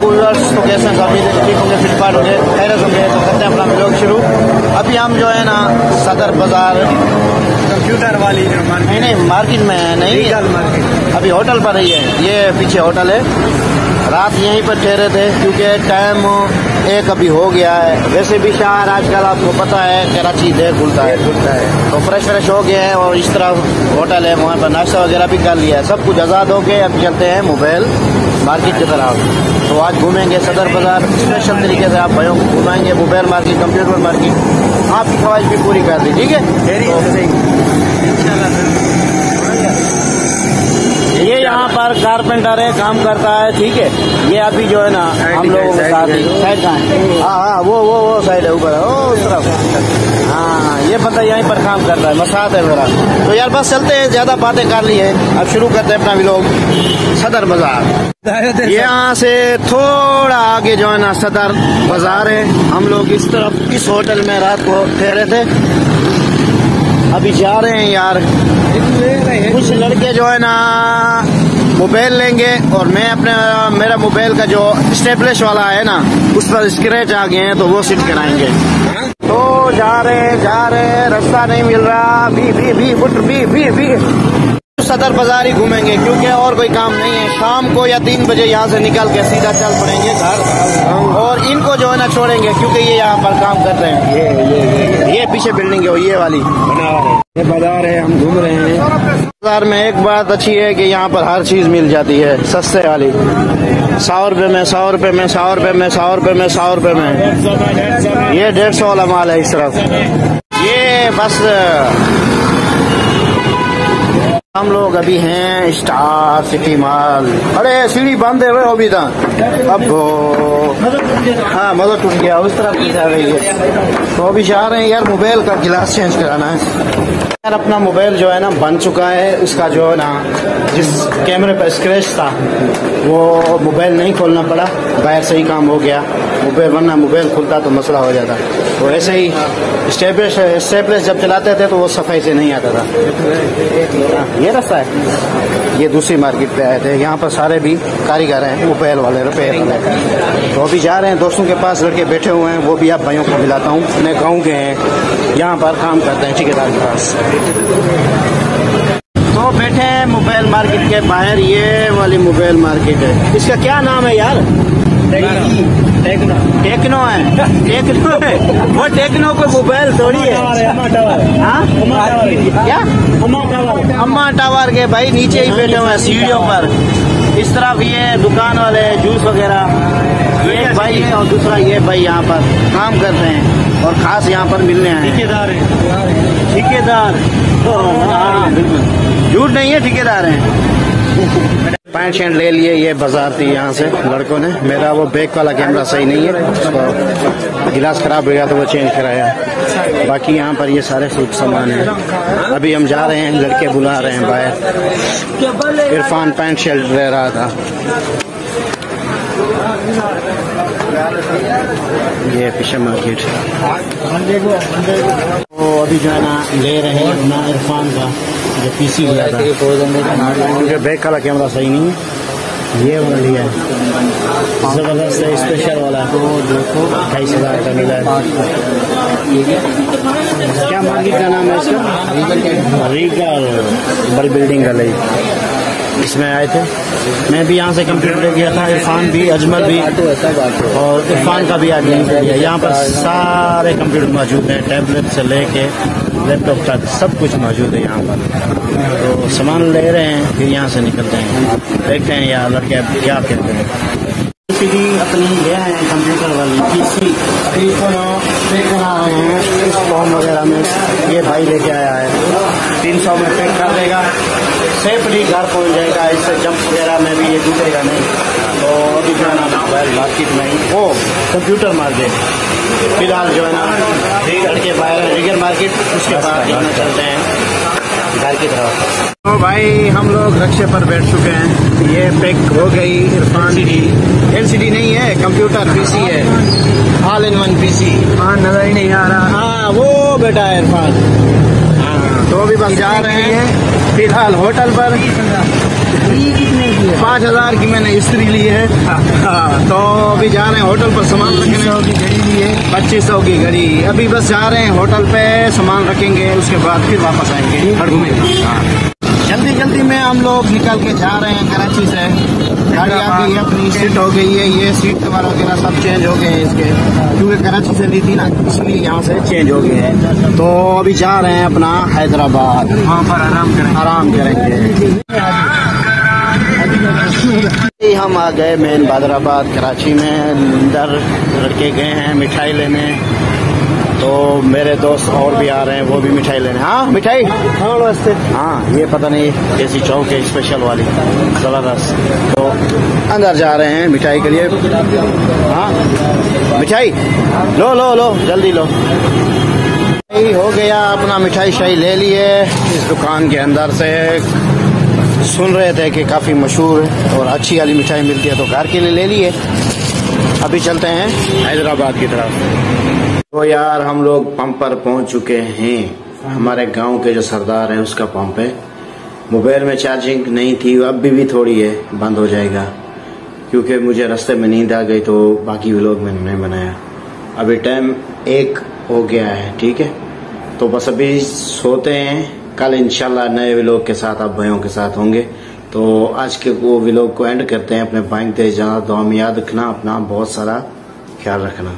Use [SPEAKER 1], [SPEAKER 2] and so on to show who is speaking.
[SPEAKER 1] Coolers सभी खैरत होंगे तो करते हैं अपना ब्लॉग शुरू। अभी हम जो है ना सदर बाज़ार
[SPEAKER 2] कंप्यूटर वाली
[SPEAKER 1] नहीं नहीं मार्केट में है नहीं।
[SPEAKER 2] मार्केट
[SPEAKER 1] अभी होटल पर ही है ये पीछे होटल है। रात यहीं पर ठहरे थे क्योंकि टाइम एक अभी हो गया है। वैसे भी शहर आजकल आपको पता है कराची देर खुलता है।
[SPEAKER 2] खुलता है।
[SPEAKER 1] तो फ्रेश फ्रेश हो गए हैं और इस तरह होटल है वहाँ पर नाश्ता वगैरह भी कर लिया है। सब कुछ आज़ाद हो गए अब चलते हैं मोबाइल मार्केट की तरफ़ तो आज घूमेंगे सदर बाज़ार स्पेशल तरीके से आप भाइयों को घुमाएँगे मोबाइल मार्केट कंप्यूटर मार्केट। आपकी ख्वाहिश भी पूरी कर दी ठीक है? तो ये यहाँ पर कारपेंटर है काम करता है ठीक है? ये अभी जो है ना हम लोगों के साथ साइड कहाँ है? हाँ हाँ वो वो वो साइड है ऊपर है। ओ उस तरफ़। ये बंदा यहीं पर काम करता है, मसाद है मेरा। तो यार बस चलते हैं, ज़्यादा बातें कर ली है। अब शुरू करते हैं अपना लोग सदर बाज़ार। यहाँ से थोड़ा आगे जो है ना, सदर बाज़ार है। हम लोग इस तरफ़, इस होटल में रात को ठहरे थे। अभी जा रहे हैं यार। कुछ लड़के जो है ना, मोबाइल लेंगे और मैं अपने, मेरा मोबाइल का जो स्टेपलेश वाला है ना, उस पर स्क्रैच आ गए हैं तो वो सिट कराएँगे। तो जा रहे जा रहे रास्ता नहीं मिल रहा। भी भी भी बुट भी भी भी। सदर बाज़ार ही घूमेंगे क्योंकि और कोई काम नहीं है। शाम को या तीन बजे यहाँ से निकल के सीधा चल पड़ेंगे घर। और इनको जो है ना छोड़ेंगे क्योंकि ये यहाँ पर काम कर रहे हैं। ये ये ये, ये पीछे बिल्डिंग है ये वाली।
[SPEAKER 2] ये बाज़ार है हम घूम रहे हैं।
[SPEAKER 1] बाज़ार में एक बात अच्छी है कि यहाँ पर हर चीज़ मिल जाती है, सस्ते वाली। सौ रुपए में, सौ रुपए में, सौ रुपए में, सौ रुपए में, सौ रुपए में। ये डेढ़ सौ वाला माल है इस तरफ़। ये बस, हम लोग अभी हैं स्टार सिटी मॉल। अरे, सीढ़ी बंद है अभी तक। अब हाँ मदद टूट गया उस तरफ़ जा रही है। तो अभी जा रहे हैं यार मोबाइल का गिलास चेंज कराना है। यार, अपना मोबाइल जो है ना, बन चुका है। उसका जो है ना, जिस कैमरे पर स्क्रैच था, वो मोबाइल नहीं खोलना पड़ा। बाहर से ही काम हो गया। मोबाइल वरना मोबाइल खुलता तो मसला हो जाता। तो ऐसे ही स्टेपलेस स्टेपलेस जब चलाते थे तो वो सफ़ाई से नहीं आता था। ये रास्ता है। ये दूसरी मार्केट पे आए थे। यहाँ पर सारे भी कारीगर हैं मोबाइल वाले रिपेयर वाले। तो अभी जा रहे हैं दोस्तों के पास लड़के बैठे हुए हैं वो भी आप भाइयों को मिलाता हूँ। अपने गाँव के हैं यहाँ पर काम करते हैं ठेकेदार के पास। तो बैठे हैं मोबाइल मार्केट के बाहर ये वाली मोबाइल मार्केट है। इसका क्या नाम है यार?
[SPEAKER 2] टेक्नो।
[SPEAKER 1] टेक्नो है। टेक्नो है। वो टेक्नो को मोबाइल थोड़ी है। हाँ? क्या? अम्मा टावर। के भाई नीचे ही बैठे हुए हैं सीढ़ियों पर। इस तरफ़ ये दुकान वाले जूस वगैरह। ये भाई और दूसरा ये भाई यहाँ पर काम करते हैं और खास यहाँ पर मिलने आए
[SPEAKER 2] ठेकेदार है।
[SPEAKER 1] ठेकेदार। हाँ बिल्कुल। झूठ नहीं है ठेकेदार हैं। पैंट शर्ट ले लिए ये बाज़ार थी यहाँ से लड़कों ने। मेरा वो बैक वाला कैमरा सही नहीं है उसको गिलास खराब हो गया तो वो चेंज कराया। बाकी यहाँ पर ये सारे सूट सामान है। अभी हम जा रहे हैं लड़के बुला रहे हैं बाहर। इरफान पैंट शर्ट ले रहा था। ये पीछे मार्केट तो अभी जो है ना ले रहे हैं अपना इरफान का जो पीसी लिया था। क्योंकि बैक वाला कैमरा सही नहीं है। ये वाला लिया है। ज़बरदस्त है स्पेशल वाला। है तो देखो अट्ठाईस हज़ार का मिला है। क्या मार्केट का नाम है इसका? रीगल बड़ी बिल्डिंग का ले। इसमें आए थे। मैं भी यहाँ से कंप्यूटर ले गया था, इरफान भी, अजमल भी, और इरफान का भी यहीं पे लिया यहाँ पर सारे कंप्यूटर मौजूद हैं टैबलेट से लेके लैपटॉप तक, सब कुछ मौजूद है यहाँ पर। तो सामान ले रहे हैं, फिर यहाँ से निकलते हैं। देखते हैं यार, लड़के क्या कहते हैं। अपनी ले है कंप्यूटर वाली पीसी पैक हैं, इस फॉर्म वगैरह में ये भाई लेके आया है। तीन सौ में पैक कर देगा। सेफली घर पहुँच जाएगा इससे जंप वगैरह में भी ये टूटेगा नहीं। तो अभी जो है ना मोबाइल मार्केट में ही। वो कंप्यूटर मार्केट फ़िलहाल जो है ना रिगर के बाहर रिगर मार्केट उसके बाद जाना चलते हैं। घर की तरफ़। तो भाई हम लोग रक्षे पर बैठ चुके हैं। ये पैक हो गई इरफान एलसीडी नहीं है कंप्यूटर पीसी है। ऑल इन वन पीसी
[SPEAKER 2] हाँ नज़र ही नहीं आ रहा।
[SPEAKER 1] हाँ वो बेटा है इरफान। हाँ। तो अभी हम जा रहे हैं। फ़िलहाल होटल पर पाँच हज़ार की मैंने स्त्री ली है। हाँ, तो अभी जा रहे हैं होटल पर सामान रखने।
[SPEAKER 2] की घड़ी ली है
[SPEAKER 1] पच्चीस सौ की घड़ी। अभी बस जा रहे हैं होटल पे सामान रखेंगे उसके बाद फिर वापस आएँगे। घूमेंगे हाँ। जल्दी जल्दी में हम लोग निकल के जा रहे हैं कराची से। गाड़ी आ गई है अपनी सीट हो गई है ये सीट कवर वगैरह सब चेंज हो गए हैं इसके। क्योंकि कराची से ली थी ना इसलिए यहाँ से चेंज हो गए हैं। तो अभी जा रहे हैं अपना हैदराबाद।
[SPEAKER 2] वहाँ पर आराम करें
[SPEAKER 1] आराम करेंगे। हम आ गए मेन बादराबाद कराची में। अंदर लड़के गए हैं मिठाई लेने। तो मेरे दोस्त और भी आ रहे हैं वो भी मिठाई लेने। हाँ मिठाई? हाँ ये पता नहीं कैसी चौक है स्पेशल वाली ज़बरदस्त। तो अंदर जा रहे हैं मिठाई के लिए। हाँ मिठाई? लो लो लो जल्दी लो। मिठाई हो गया अपना मिठाई शाही ले लिए। इस दुकान के अंदर से सुन रहे थे कि काफ़ी मशहूर और अच्छी वाली मिठाई मिलती है तो घर के लिए ले लिए। अभी चलते हैं हैदराबाद की तरफ़। तो यार हम लोग पंप पर पहुँच चुके हैं। हमारे गाँव के जो सरदार हैं उसका पंप है। मोबाइल में चार्जिंग नहीं थी अब भी, भी थोड़ी है बंद हो जाएगा। क्योंकि मुझे रास्ते में नींद आ गई तो बाकी व्लॉग मैंने नहीं बनाया। अभी टाइम एक हो गया है ठीक है? तो बस अभी सोते हैं। कल इंशाल्लाह नए व्लॉग के साथ आप भाइयों के साथ होंगे। तो आज के वो व्लॉग को एंड करते हैं अपने बाइक तेज जाना तो हम याद रखना अपना बहुत सारा ख्याल रखना।